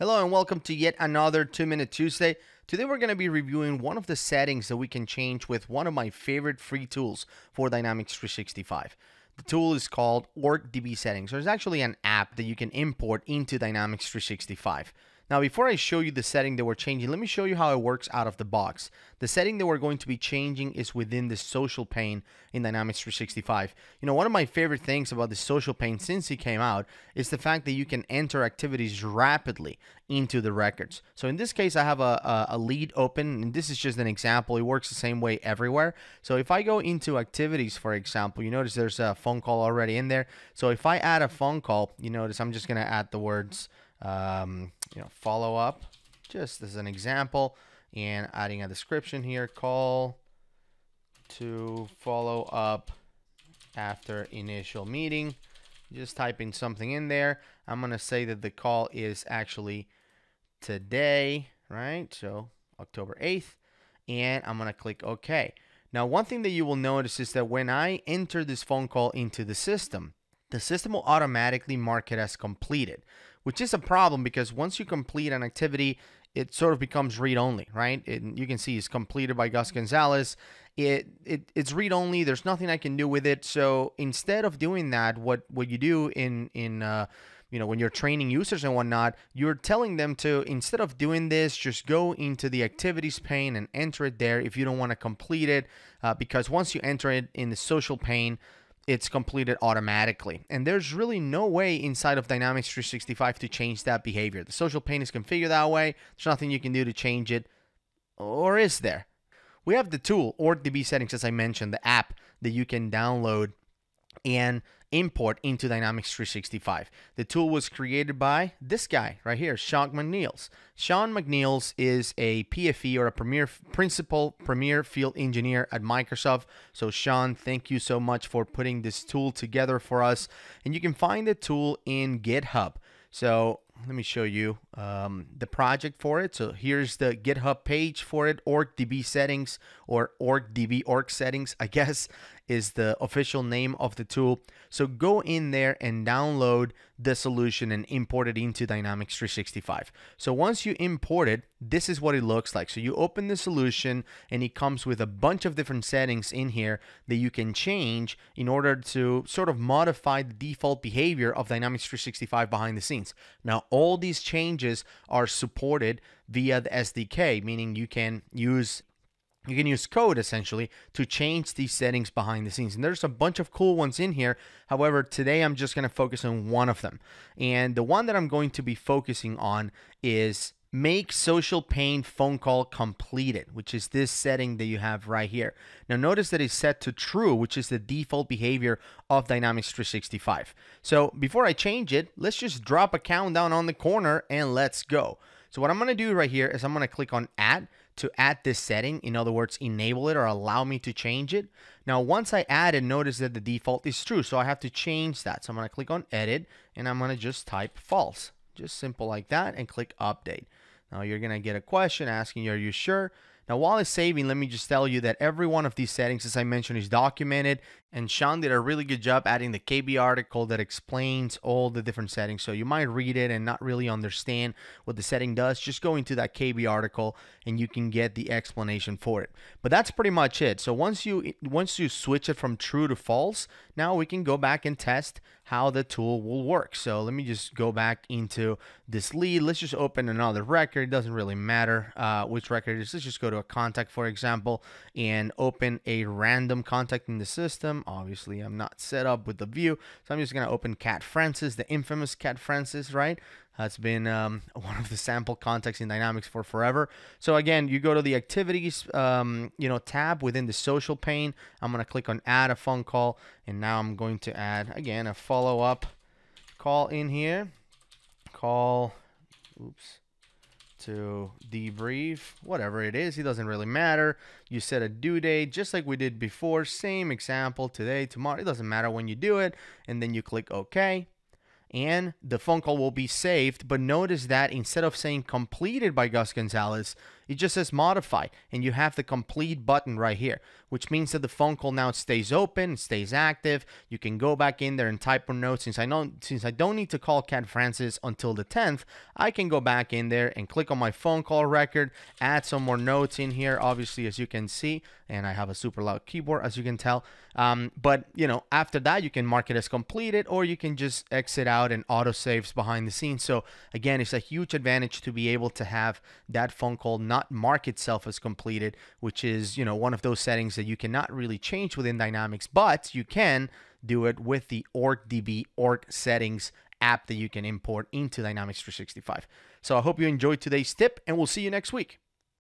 Hello and welcome to yet another 2 Minute Tuesday. Today we're going to be reviewing one of the settings that we can change with one of my favorite free tools for Dynamics 365. The tool is called OrgDB Settings. There's actually an app that you can import into Dynamics 365. Now, before I show you the setting that we're changing, let me show you how it works out of the box. The setting that we're going to be changing is within the social pane in Dynamics 365. You know, one of my favorite things about the social pane since it came out is the fact that you can enter activities rapidly into the records. So in this case, I have a, a, lead open, and this is just an example. It works the same way everywhere. So if I go into activities, for example, you notice there's a phone call already in there. So if I add a phone call, you notice I'm just going to add the words um, you know, follow up, just as an example, and adding a description here, call to follow up after initial meeting. Just typing something in there. I'm going to say that the call is actually today, right? So October 8th, and I'm going to click OK. Now, one thing that you will notice is that when I enter this phone call into the system, the system will automatically mark it as completed which is a problem because once you complete an activity, it sort of becomes read only, right? And you can see it's completed by Gus Gonzalez. It, it it's read only. There's nothing I can do with it. So instead of doing that, what what you do in in uh, you know when you're training users and whatnot, you're telling them to instead of doing this, just go into the activities pane and enter it there if you don't want to complete it, uh, because once you enter it in the social pane it's completed automatically. And there's really no way inside of Dynamics 365 to change that behavior. The social pane is configured that way. There's nothing you can do to change it. Or is there? We have the tool, OrgDB settings, as I mentioned, the app that you can download and import into Dynamics 365. The tool was created by this guy right here, Sean McNeils. Sean McNeils is a PFE or a premier principal premier field engineer at Microsoft. So Sean, thank you so much for putting this tool together for us. And you can find the tool in GitHub. So let me show you um, the project for it. So here's the GitHub page for it, orgdb settings or orgdb org settings, I guess is the official name of the tool. So go in there and download the solution and import it into Dynamics 365. So once you import it, this is what it looks like. So you open the solution and it comes with a bunch of different settings in here that you can change in order to sort of modify the default behavior of Dynamics 365 behind the scenes. Now, all these changes are supported via the SDK, meaning you can use you can use code essentially to change these settings behind the scenes. And there's a bunch of cool ones in here. However, today I'm just going to focus on one of them. And the one that I'm going to be focusing on is make social pane phone call completed, which is this setting that you have right here. Now notice that it's set to true, which is the default behavior of Dynamics 365. So before I change it, let's just drop a countdown on the corner and let's go. So what I'm going to do right here is I'm going to click on add to add this setting. In other words, enable it or allow me to change it. Now, once I add it, notice that the default is true. So I have to change that. So I'm going to click on edit and I'm going to just type false. Just simple like that and click update. Now you're going to get a question asking are you sure? Now, while it's saving, let me just tell you that every one of these settings, as I mentioned, is documented. And Sean did a really good job adding the KB article that explains all the different settings. So you might read it and not really understand what the setting does. Just go into that KB article and you can get the explanation for it. But that's pretty much it. So once you once you switch it from true to false, now we can go back and test how the tool will work. So let me just go back into this lead. Let's just open another record. It doesn't really matter uh, which record it is. Let's just go to a contact, for example, and open a random contact in the system. Obviously, I'm not set up with the view. So I'm just going to open Cat Francis, the infamous Cat Francis, right? That's been um, one of the sample contacts in Dynamics for forever. So again, you go to the activities, um, you know, tab within the social pane. I'm going to click on add a phone call. And now I'm going to add, again, a follow-up call in here. Call, oops, to debrief, whatever it is, it doesn't really matter. You set a due date just like we did before, same example, today, tomorrow, it doesn't matter when you do it, and then you click OK. And the phone call will be saved, but notice that instead of saying completed by Gus Gonzalez, it just says modify and you have the complete button right here, which means that the phone call now stays open, stays active. You can go back in there and type a note. Since I know since I don't need to call Cat Francis until the 10th, I can go back in there and click on my phone call record, add some more notes in here, obviously as you can see, and I have a super loud keyboard as you can tell. Um, but you know, after that you can mark it as completed or you can just exit out and auto saves behind the scenes. So again, it's a huge advantage to be able to have that phone call not mark itself as completed, which is, you know, one of those settings that you cannot really change within Dynamics, but you can do it with the OrgDB org settings app that you can import into Dynamics 365. So I hope you enjoyed today's tip and we'll see you next week.